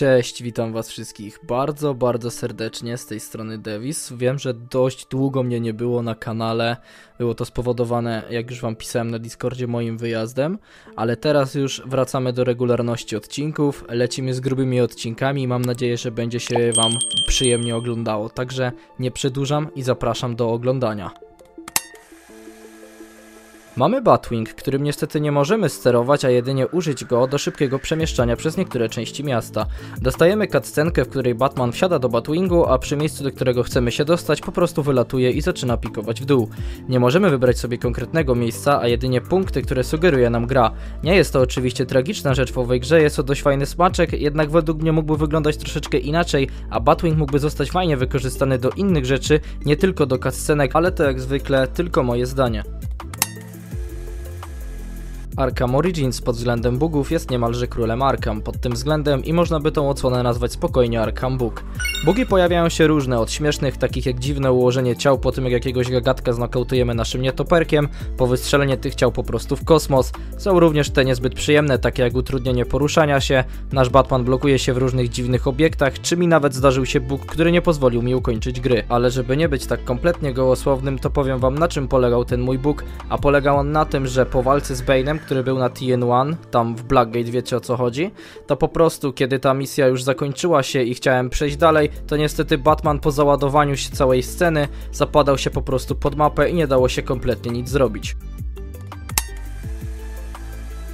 Cześć, witam was wszystkich bardzo, bardzo serdecznie z tej strony Davis. Wiem, że dość długo mnie nie było na kanale. Było to spowodowane, jak już wam pisałem na Discordzie, moim wyjazdem, ale teraz już wracamy do regularności odcinków. Lecimy z grubymi odcinkami i mam nadzieję, że będzie się wam przyjemnie oglądało. Także nie przedłużam i zapraszam do oglądania. Mamy Batwing, którym niestety nie możemy sterować, a jedynie użyć go do szybkiego przemieszczania przez niektóre części miasta. Dostajemy cutscenkę, w której Batman wsiada do Batwingu, a przy miejscu, do którego chcemy się dostać, po prostu wylatuje i zaczyna pikować w dół. Nie możemy wybrać sobie konkretnego miejsca, a jedynie punkty, które sugeruje nam gra. Nie jest to oczywiście tragiczna rzecz w owej grze, jest to dość fajny smaczek, jednak według mnie mógłby wyglądać troszeczkę inaczej, a Batwing mógłby zostać fajnie wykorzystany do innych rzeczy, nie tylko do cutscenek, ale to jak zwykle tylko moje zdanie. Arkham Origins pod względem bugów jest niemalże królem Arkham pod tym względem i można by tą odsłonę nazwać spokojnie Arkham Bug. Bugi pojawiają się różne, od śmiesznych, takich jak dziwne ułożenie ciał po tym jak jakiegoś gagatka znokautujemy naszym nietoperkiem, po wystrzelenie tych ciał po prostu w kosmos. Są również te niezbyt przyjemne, takie jak utrudnienie poruszania się, nasz Batman blokuje się w różnych dziwnych obiektach, czy mi nawet zdarzył się bug, który nie pozwolił mi ukończyć gry. Ale żeby nie być tak kompletnie gołosłownym, to powiem wam na czym polegał ten mój bug, a polegał on na tym, że po walce z Bane'em, który był na TN1, tam w Blackgate wiecie o co chodzi, to po prostu kiedy ta misja już zakończyła się i chciałem przejść dalej, to niestety Batman po załadowaniu się całej sceny zapadał się po prostu pod mapę i nie dało się kompletnie nic zrobić.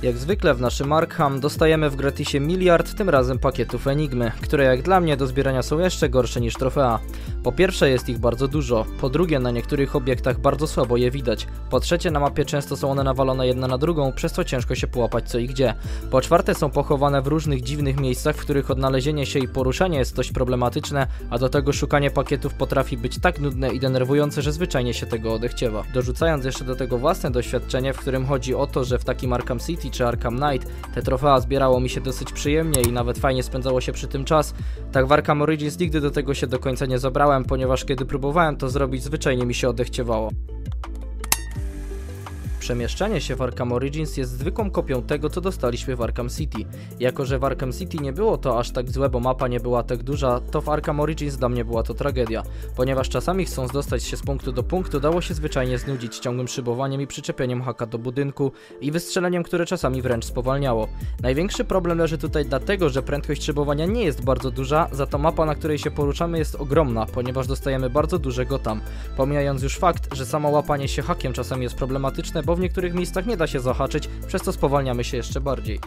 Jak zwykle w naszym Arkham dostajemy w gratisie miliard, tym razem pakietów Enigmy, które jak dla mnie do zbierania są jeszcze gorsze niż trofea. Po pierwsze jest ich bardzo dużo, po drugie na niektórych obiektach bardzo słabo je widać, po trzecie na mapie często są one nawalone jedna na drugą, przez co ciężko się połapać co i gdzie. Po czwarte są pochowane w różnych dziwnych miejscach, w których odnalezienie się i poruszanie jest dość problematyczne, a do tego szukanie pakietów potrafi być tak nudne i denerwujące, że zwyczajnie się tego odechciewa. Dorzucając jeszcze do tego własne doświadczenie, w którym chodzi o to, że w takim Arkham City czy Arkham Knight te trofea zbierało mi się dosyć przyjemnie i nawet fajnie spędzało się przy tym czas, tak w Arkham Origins nigdy do tego się do końca nie zabrałem, ponieważ kiedy próbowałem to zrobić, zwyczajnie mi się odechciewało. Przemieszczanie się w Arkham Origins jest zwykłą kopią tego, co dostaliśmy w Arkham City. Jako, że w Arkham City nie było to aż tak złe, bo mapa nie była tak duża, to w Arkham Origins dla mnie była to tragedia. Ponieważ czasami chcąc dostać się z punktu do punktu, dało się zwyczajnie znudzić ciągłym szybowaniem i przyczepieniem haka do budynku i wystrzeleniem, które czasami wręcz spowalniało. Największy problem leży tutaj dlatego, że prędkość szybowania nie jest bardzo duża, za to mapa, na której się poruszamy jest ogromna, ponieważ dostajemy bardzo dużego tam. Pomijając już fakt, że samo łapanie się hakiem czasami jest problematyczne, bo w niektórych miejscach nie da się zahaczyć, przez co spowalniamy się jeszcze bardziej.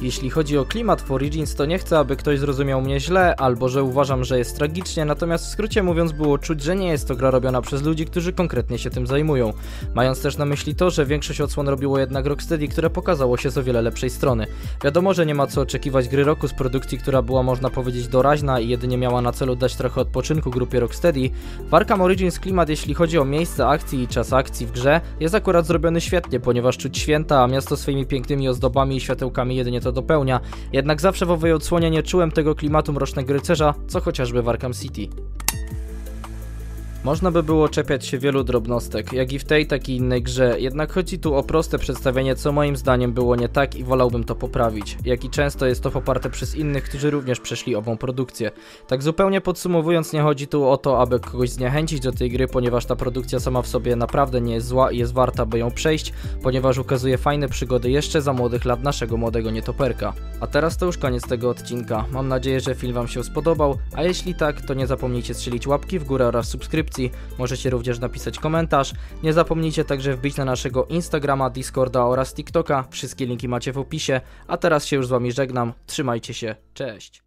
Jeśli chodzi o klimat w Origins, to nie chcę, aby ktoś zrozumiał mnie źle, albo że uważam, że jest tragicznie, natomiast w skrócie mówiąc było czuć, że nie jest to gra robiona przez ludzi, którzy konkretnie się tym zajmują. Mając też na myśli to, że większość odsłon robiło jednak Rocksteady, które pokazało się z o wiele lepszej strony. Wiadomo, że nie ma co oczekiwać gry roku z produkcji, która była można powiedzieć doraźna i jedynie miała na celu dać trochę odpoczynku grupie Rocksteady. W Arkham Origins klimat, jeśli chodzi o miejsce akcji i czas akcji w grze, jest akurat zrobiony świetnie, ponieważ czuć święta, a miasto swoimi pięknymi ozdobami i światełkami jedynie to to dopełnia, jednak zawsze w owej odsłonie nie czułem tego klimatu Mrocznego Rycerza, co chociażby w Arkham City. Można by było czepiać się wielu drobnostek, jak i w tej, tak i innej grze, jednak chodzi tu o proste przedstawienie, co moim zdaniem było nie tak i wolałbym to poprawić, jak i często jest to poparte przez innych, którzy również przeszli ową produkcję. Tak zupełnie podsumowując, nie chodzi tu o to, aby kogoś zniechęcić do tej gry, ponieważ ta produkcja sama w sobie naprawdę nie jest zła i jest warta, by ją przejść, ponieważ ukazuje fajne przygody jeszcze za młodych lat naszego młodego nietoperka. A teraz to już koniec tego odcinka. Mam nadzieję, że film Wam się spodobał, a jeśli tak, to nie zapomnijcie strzelić łapki w górę oraz subskrypcji Możecie również napisać komentarz. Nie zapomnijcie także wbić na naszego Instagrama, Discorda oraz TikToka. Wszystkie linki macie w opisie. A teraz się już z Wami żegnam. Trzymajcie się. Cześć.